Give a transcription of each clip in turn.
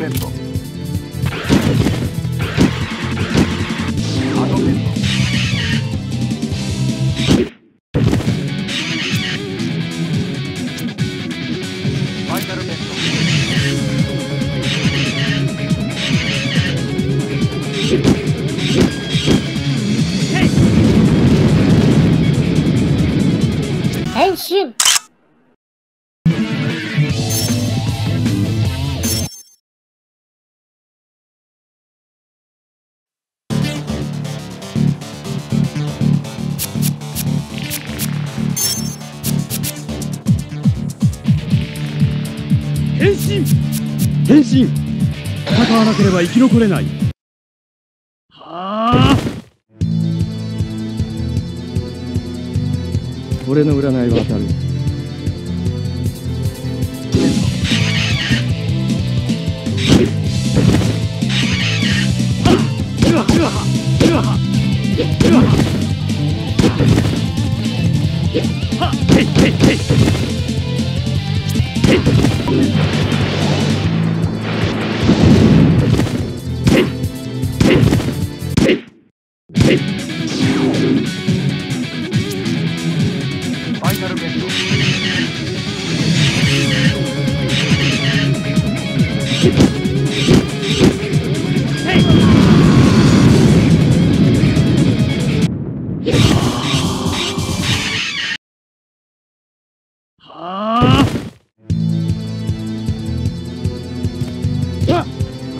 successful. 前進戦わなければ生き残れない。はあ。俺の占いは当たる。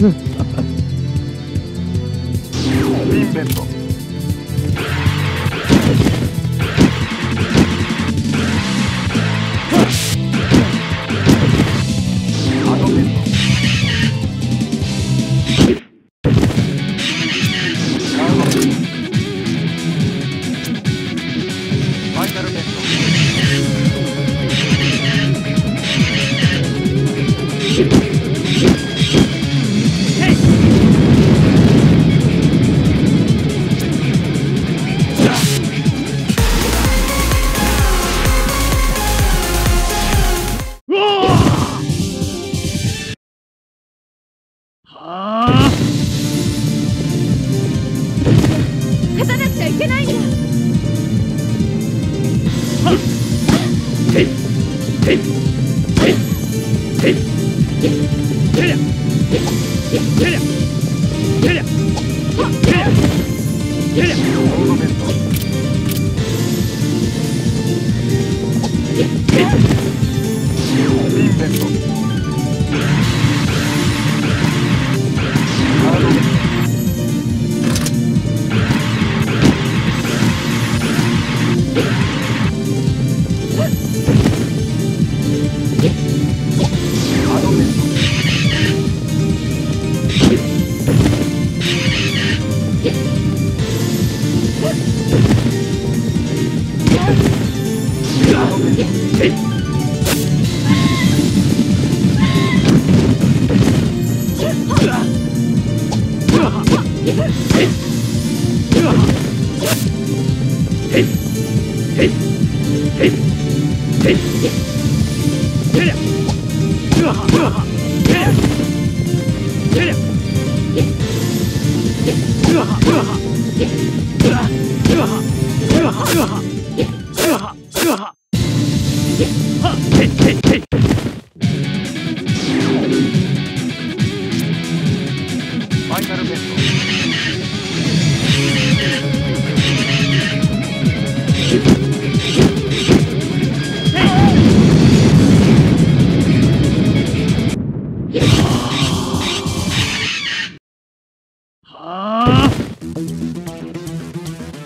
インベント。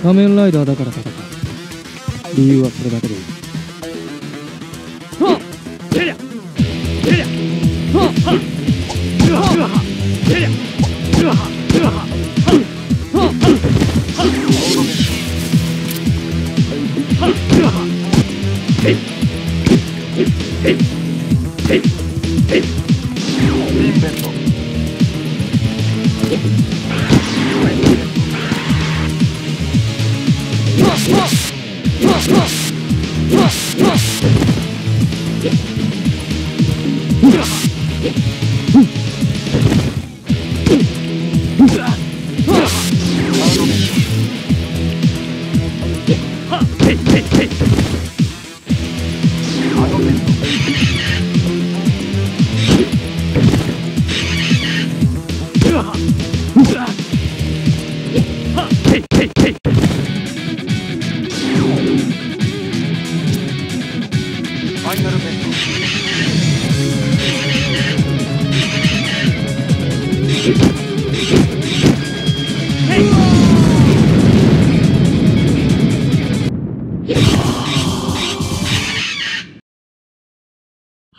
仮面ライダーだから戦う。理由はそれだけでいい。Plus, plus.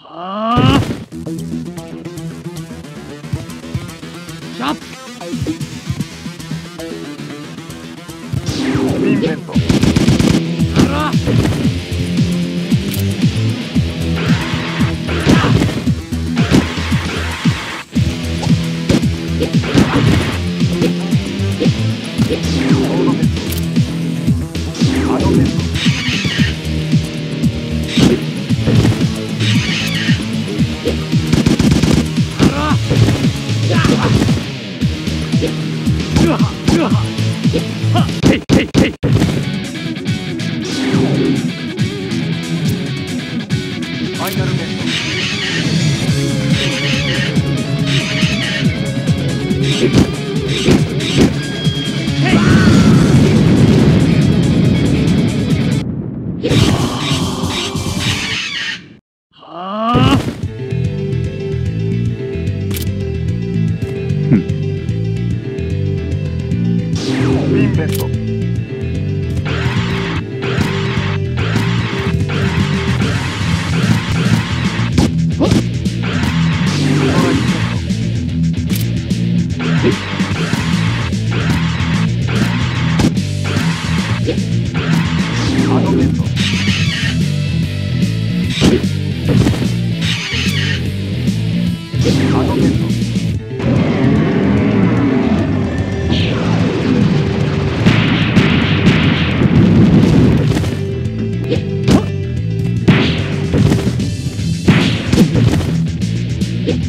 あ。キャップビンベントあ。らあ。のメンバー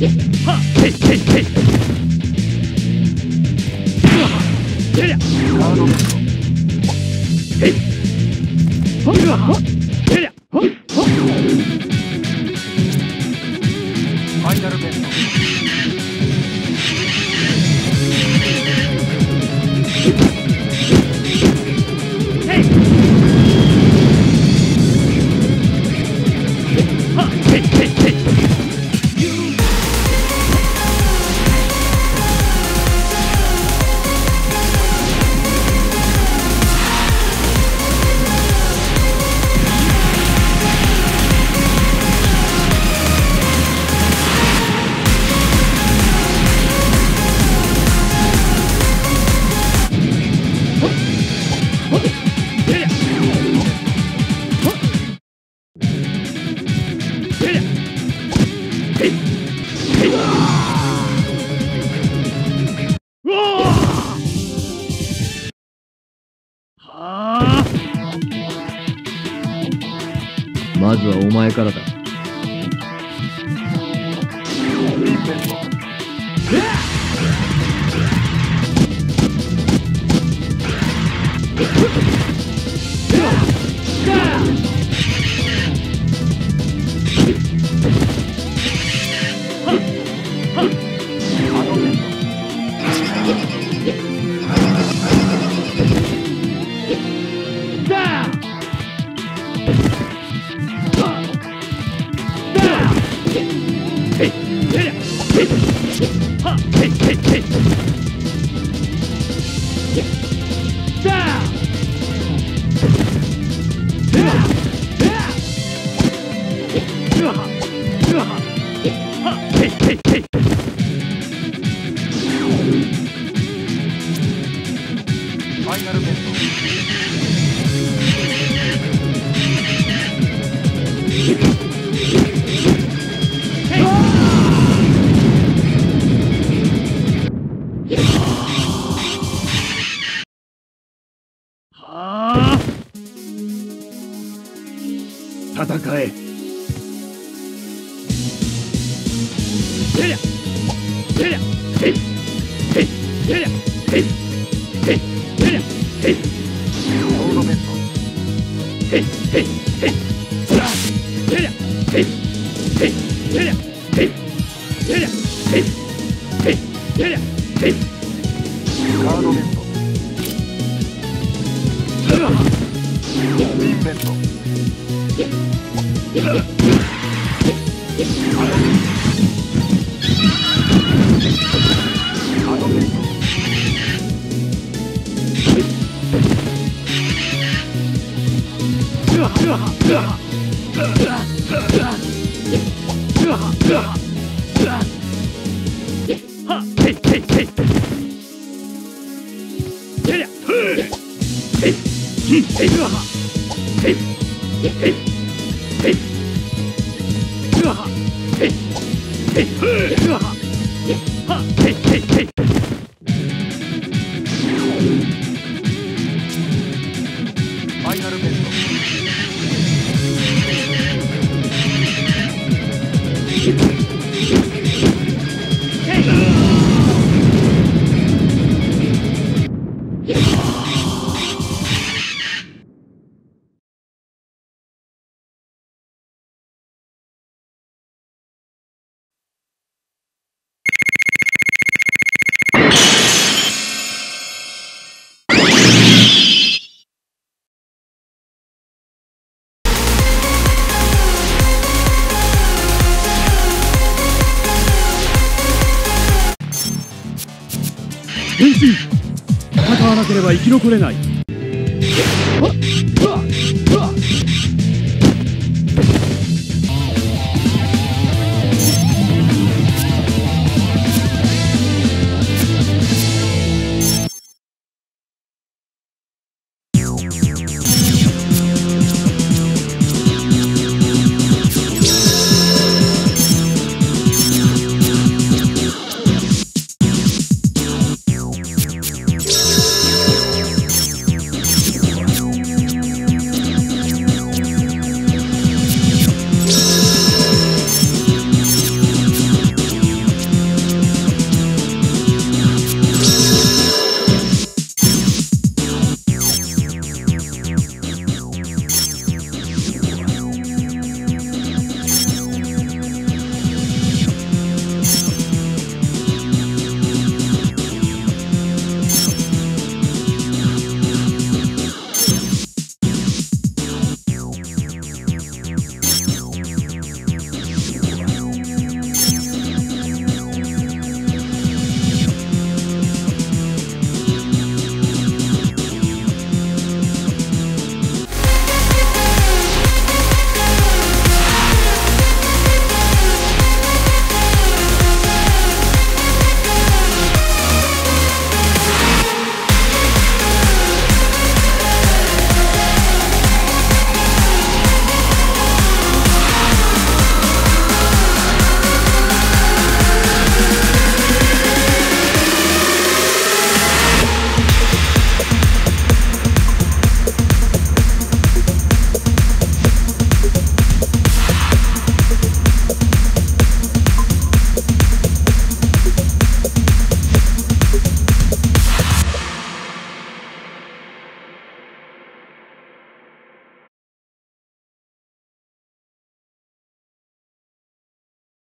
けはっへいへいへい。ガード music. Hey. 哈！嘿，嘿，嘿，嘿！前身戦わなければ生き残れない。